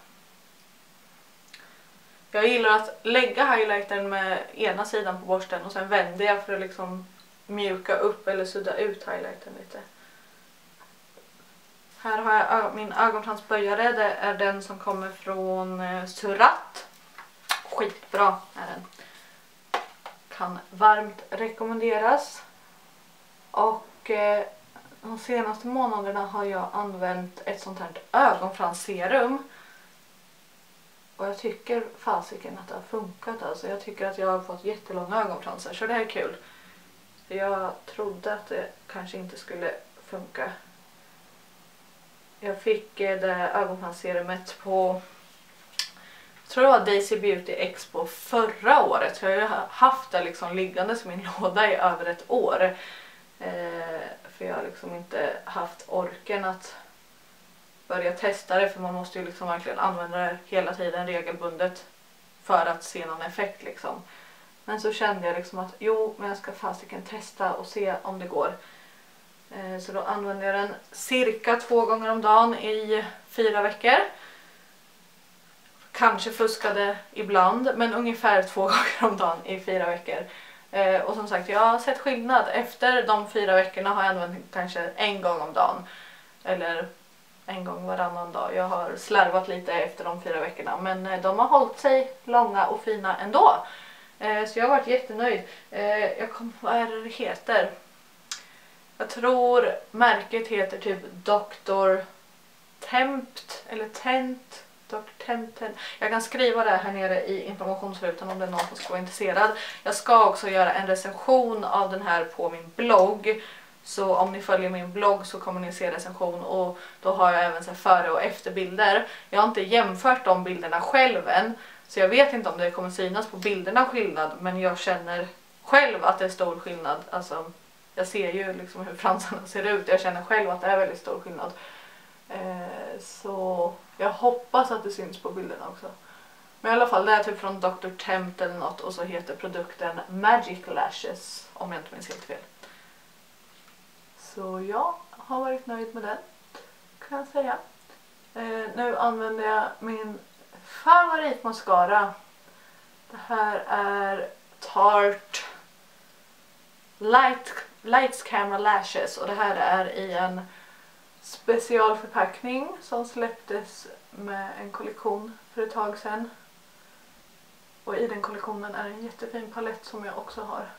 Jag gillar att lägga highlightern med ena sidan på borsten och sen vänder jag för att liksom mjuka upp eller sudda ut highlighten lite. Här har jag min ögonfransböjare. Det är den som kommer från eh, Surat. Skitbra är den. Kan varmt rekommenderas. Och eh, de senaste månaderna har jag använt ett sånt här ögonfransserum. Och jag tycker fasiken att det har funkat alltså. Jag tycker att jag har fått jättelånga ögonfransar så det här är kul. Jag trodde att det kanske inte skulle funka. Jag fick eh, det ögonpanserumet på jag tror det var Daisy Beauty Expo förra året. Jag har haft det liksom liggande i min låda i över ett år. Eh, för jag har liksom inte haft orken att börja testa det för man måste ju liksom verkligen använda det hela tiden regelbundet för att se någon effekt liksom. Men så kände jag liksom att jo, men jag ska fasiken testa och se om det går. Eh, så då använde jag den cirka två gånger om dagen i fyra veckor. Kanske fuskade ibland, men ungefär två gånger om dagen i fyra veckor. Eh, och som sagt, jag har sett skillnad. Efter de fyra veckorna har jag använt kanske en gång om dagen. Eller en gång varannan dag. Jag har slarvat lite efter de fyra veckorna. Men eh, de har hållit sig långa och fina ändå. Eh, så jag har varit jättenöjd. Eh, jag kommer vad är det det heter? Jag tror märket heter typ Dr. Tempt eller Tent. Dr. Tempt. Jag kan skriva det här nere i informationsrutan om det är någon som ska vara intresserad. Jag ska också göra en recension av den här på min blogg. Så om ni följer min blogg så kommer ni se recension och då har jag även så före och efterbilder. Jag har inte jämfört de bilderna själv än. Så jag vet inte om det kommer synas på bilderna skillnad men jag känner själv att det är stor skillnad. Alltså, jag ser ju liksom hur fransarna ser ut. Jag känner själv att det är väldigt stor skillnad. Eh, så jag hoppas att det syns på bilderna också. Men i alla fall det är typ från Dr. Tempt eller något och så heter produkten Magic Lashes om jag inte minns helt fel. Så jag har varit nöjd med den kan jag säga. Eh, nu använder jag min favoritmascara. Det här är Tarte Light, Lights Camera Lashes och det här är i en specialförpackning som släpptes med en kollektion för ett tag sedan. Och i den kollektionen är en jättefin palett som jag också har.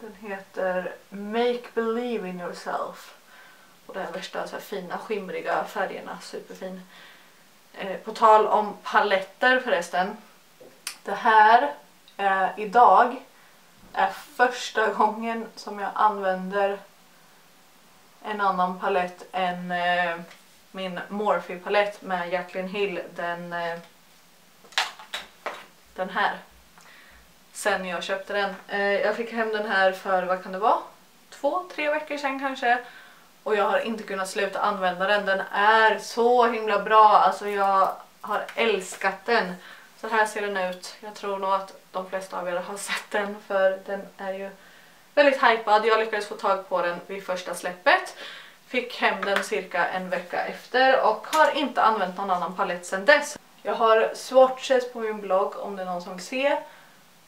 Den heter Make Believe in Yourself. Och det är värsta så här fina skimriga färgerna, superfin. Eh, på tal om paletter förresten. Det här eh, idag är första gången som jag använder en annan palett än eh, min Morphe palett med Jacqueline Hill. Den, eh, den här. Sen jag köpte den. Eh, jag fick hem den här för, vad kan det vara? Två, tre veckor sedan kanske. Och jag har inte kunnat sluta använda den. Den är så himla bra. Alltså jag har älskat den. Så här ser den ut. Jag tror nog att de flesta av er har sett den för den är ju väldigt hypad. Jag lyckades få tag på den vid första släppet. Fick hem den cirka en vecka efter och har inte använt någon annan palett sedan dess. Jag har swatches på min blogg om det är någon som vill se.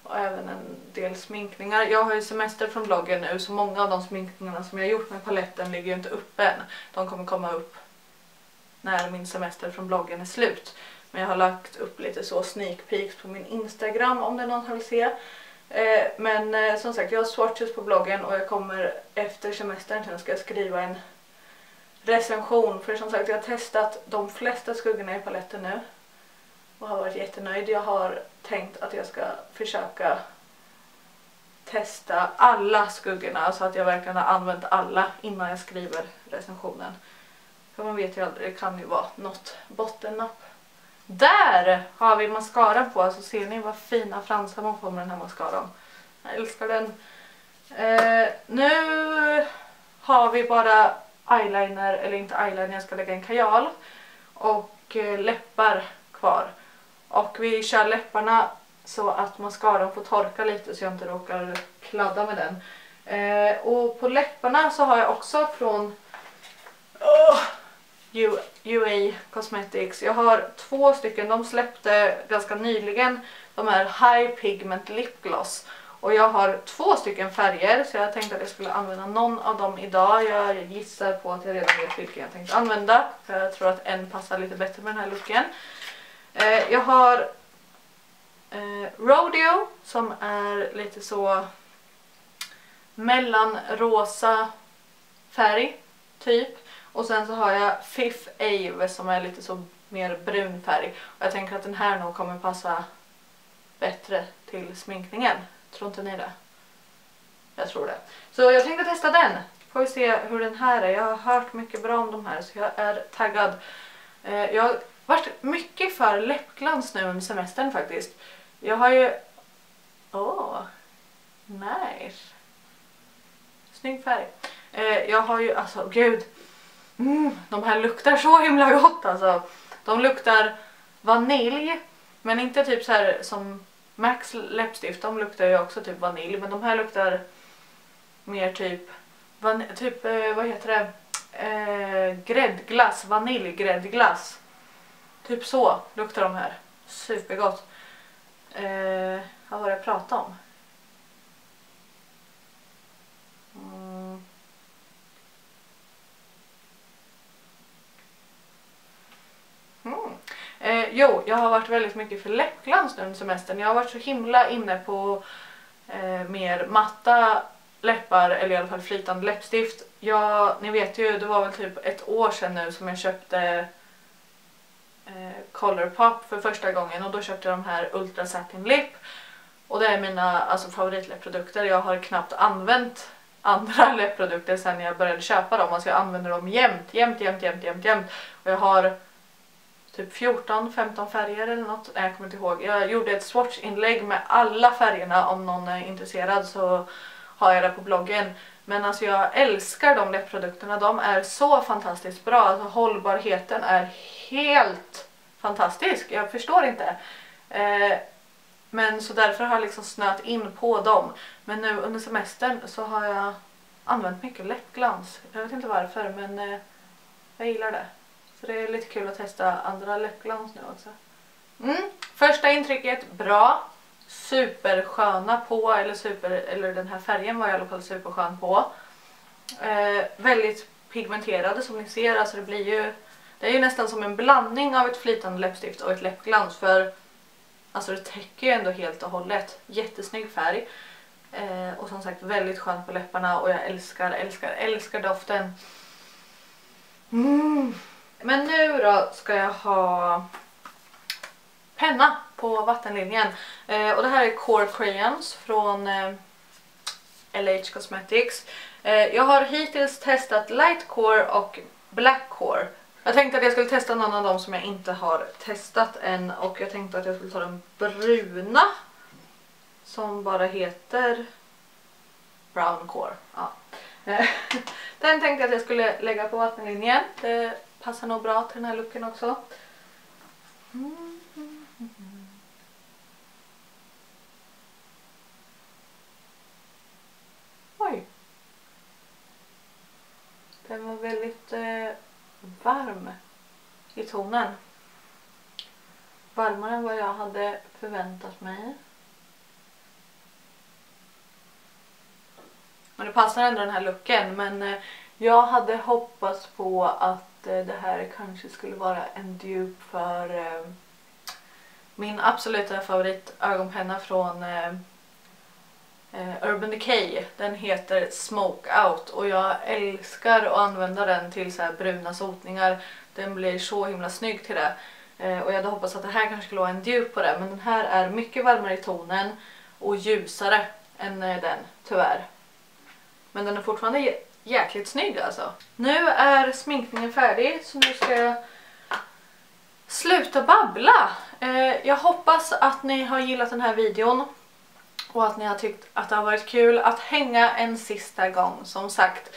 Och även en del sminkningar. Jag har ju semester från bloggen nu så många av de sminkningarna som jag har gjort med paletten ligger ju inte uppe än. De kommer komma upp när min semester från bloggen är slut. Men jag har lagt upp lite så sneak peeks på min Instagram om det är någon som vill se. Eh, men eh, som sagt, jag har swatches på bloggen och jag kommer efter semestern sen ska jag skriva en recension. För som sagt, jag har testat de flesta skuggorna i paletten nu. Och har varit jättenöjd. Jag har tänkt att jag ska försöka testa alla skuggorna så att jag verkligen har använt alla innan jag skriver recensionen. För man vet ju aldrig, det kan ju vara något bottennapp. Där har vi mascara på, alltså ser ni vad fina fransar man får med den här mascaran. Jag älskar den. Eh, nu har vi bara eyeliner, eller inte eyeliner, jag ska lägga en kajal och eh, läppar kvar. Och vi kör läpparna så att mascaran får torka lite så jag inte råkar kladda med den. Eh, och på läpparna så har jag också från oh, UA Cosmetics. Jag har två stycken, de släppte ganska nyligen de här High Pigment Lip Gloss. Och jag har två stycken färger så jag tänkte att jag skulle använda någon av dem idag. Jag gissar på att jag redan vet vilken jag tänkte använda. För jag tror att en passar lite bättre med den här looken. Eh, jag har eh, Rodeo som är lite så mellanrosa färg typ. Och sen så har jag Fifth Ave som är lite så mer brun färg. Och jag tänker att den här nog kommer passa bättre till sminkningen. Tror inte ni det? Jag tror det. Så jag tänkte testa den. Får vi se hur den här är. Jag har hört mycket bra om de här så jag är taggad. Eh, jag varit mycket för läppglans nu under semestern faktiskt. Jag har ju... Åh, oh, nice. Snygg färg. Eh, jag har ju, alltså gud. Mm, de här luktar så himla gott alltså. De luktar vanilj. Men inte typ så här som Max läppstift. De luktar ju också typ vanilj. Men de här luktar mer typ, van, typ eh, vad heter det? Eh, gräddglass, vaniljgräddglass. Typ så luktar de här. Supergott. Eh, vad var det jag pratade om? Mm. Mm. Eh, jo, jag har varit väldigt mycket för läppglans nu under semestern. Jag har varit så himla inne på eh, mer matta läppar eller i alla fall flytande läppstift. Jag, ni vet ju, det var väl typ ett år sedan nu som jag köpte eh, Colourpop för första gången och då köpte jag de här Ultra Satin Lip. Och det är mina alltså, favoritläppprodukter. Jag har knappt använt andra läppprodukter sedan jag började köpa dem. Alltså jag använder dem jämt, jämt, jämt, jämt, jämt, jämt. Och jag har typ 14-15 färger eller något. Nej, jag kommer inte ihåg. Jag gjorde ett swatch-inlägg med alla färgerna om någon är intresserad så har jag det på bloggen. Men alltså jag älskar de läppprodukterna. De är så fantastiskt bra. Alltså hållbarheten är helt fantastisk. Jag förstår inte. Eh, men så därför har jag liksom snöat in på dem. Men nu under semestern så har jag använt mycket läppglans. Jag vet inte varför men eh, jag gillar det. Så det är lite kul att testa andra läppglans nu också. Mm. Första intrycket bra. Supersköna på eller, super, eller den här färgen var i alla fall superskön på. Eh, väldigt pigmenterade som ni ser. Alltså det blir ju det är ju nästan som en blandning av ett flytande läppstift och ett läppglans för alltså det täcker ju ändå helt och hållet. Jättesnygg färg. Eh, och som sagt väldigt skön på läpparna och jag älskar, älskar, älskar doften. Mm. Men nu då ska jag ha penna på vattenlinjen. Eh, och det här är Core Crayons från eh, LH Cosmetics. Eh, jag har hittills testat Light Core och Black Core. Jag tänkte att jag skulle testa någon av dem som jag inte har testat än och jag tänkte att jag skulle ta den bruna som bara heter Brown Core. Ja. Eh, den tänkte jag att jag skulle lägga på vattenlinjen. Det passar nog bra till den här looken också. Mm. Den var väldigt eh, varm i tonen. Varmare än vad jag hade förväntat mig. Men det passar ändå den här looken men eh, jag hade hoppats på att eh, det här kanske skulle vara en dupe för eh, min absoluta favorit ögonpenna från eh, Eh, Urban Decay. Den heter Smoke Out och jag älskar att använda den till så bruna sotningar. Den blir så himla snygg till det. Eh, och jag hade hoppats att det här kanske skulle vara en djup på det men den här är mycket varmare i tonen och ljusare än eh, den tyvärr. Men den är fortfarande jäkligt snygg alltså. Nu är sminkningen färdig så nu ska jag sluta babbla. Jag hoppas att ni har gillat den här videon och att ni har tyckt att det har varit kul att hänga en sista gång. Som sagt,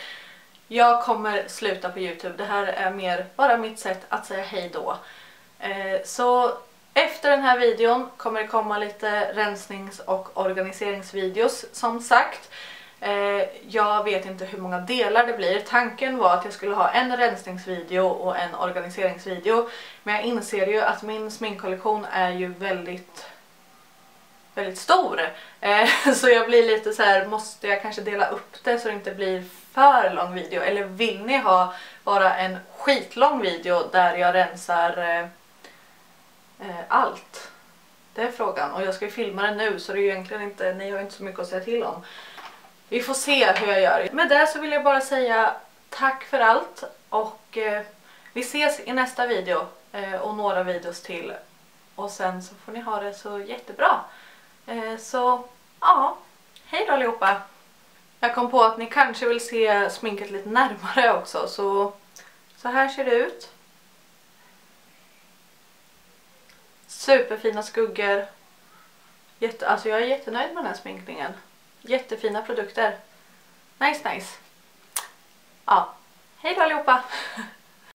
jag kommer sluta på Youtube. Det här är mer bara mitt sätt att säga hej då. Eh, så efter den här videon kommer det komma lite rensnings- och organiseringsvideos som sagt. Eh, jag vet inte hur många delar det blir. Tanken var att jag skulle ha en rensningsvideo och en organiseringsvideo. Men jag inser ju att min sminkkollektion är ju väldigt väldigt stor. Eh, så jag blir lite så här, måste jag kanske dela upp det så det inte blir för lång video? Eller vill ni ha bara en skitlång video där jag rensar eh, eh, allt? Det är frågan. Och jag ska ju filma det nu så det är ju egentligen inte, ni har inte så mycket att säga till om. Vi får se hur jag gör. Med det så vill jag bara säga tack för allt och eh, vi ses i nästa video eh, och några videos till. Och sen så får ni ha det så jättebra. Eh, så ja, hej då allihopa. Jag kom på att ni kanske vill se sminket lite närmare också så så här ser det ut. Superfina skuggor. Jätte, alltså jag är jättenöjd med den här sminkningen. Jättefina produkter. Nice, nice. Ja, hej då allihopa!